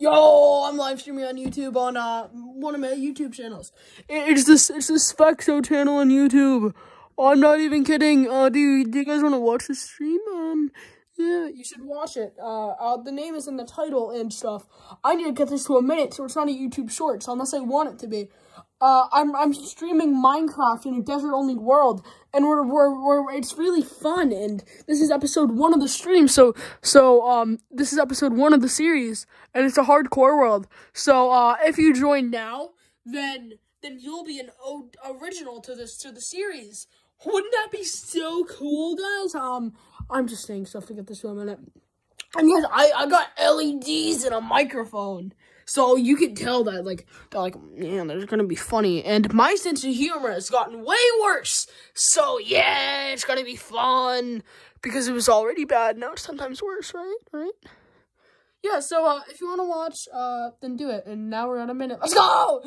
Yo, I'm live streaming on YouTube on uh one of my YouTube channels. It's this it's this Sphekso channel on YouTube. I'm not even kidding. Uh, do you, do you guys want to watch the stream? Um, yeah, you should watch it. Uh, uh, the name is in the title and stuff. I need to get this to a minute, so it's not a YouTube short. So unless I want it to be, uh, I'm I'm streaming Minecraft in a desert-only world, and we're, we're we're it's really fun. And this is episode one of the stream. So so um this is episode one of the series, and it's a hardcore world. So uh, if you join now, then then you'll be an original to this to the series. Wouldn't that be so cool, guys? Um, I'm just saying stuff to get this to a minute. And yes, I, I got LEDs and a microphone. So you can tell that, like, they're like, man, they're gonna be funny. And my sense of humor has gotten way worse. So yeah, it's gonna be fun. Because it was already bad, now it's sometimes worse, right? Right? Yeah, so uh, if you wanna watch, uh, then do it. And now we're at a minute. Let's go!